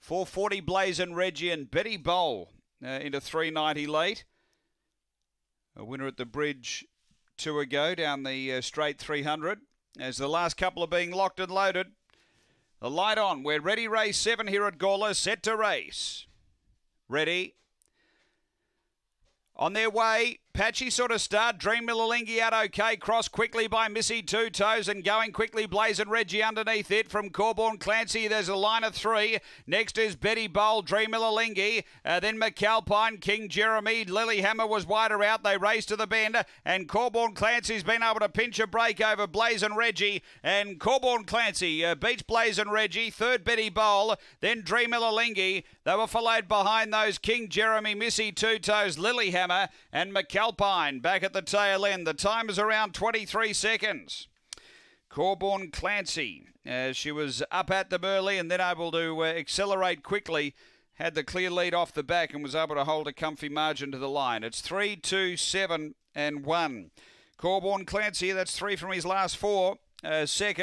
440 Blazing Reggie and Betty Bowl uh, into 390 late. A winner at the bridge two ago down the uh, straight 300 as the last couple are being locked and loaded. The light on. We're ready. Race seven here at Gawler. Set to race. Ready. On their way, Patchy sort of start. Dream Milalingi out okay. Cross quickly by Missy Two Toes and going quickly. Blazing Reggie underneath it from Corborn Clancy. There's a line of three. Next is Betty Bowl, Dream Milalingi. Uh, then McAlpine, King Jeremy. Lilyhammer was wider out. They race to the bend. And Corborn Clancy's been able to pinch a break over Blazing Reggie. And Corborn Clancy uh, beats Blazing Reggie. Third Betty Bowl. Then Dream Milalingi. They were followed behind those King Jeremy, Missy Two Toes, Lilyhammer and McAlpine back at the tail end. The time is around 23 seconds. Corborn Clancy, as she was up at them early and then able to uh, accelerate quickly, had the clear lead off the back and was able to hold a comfy margin to the line. It's 3, 2, 7 and 1. Corborn Clancy, that's three from his last four. Uh, second.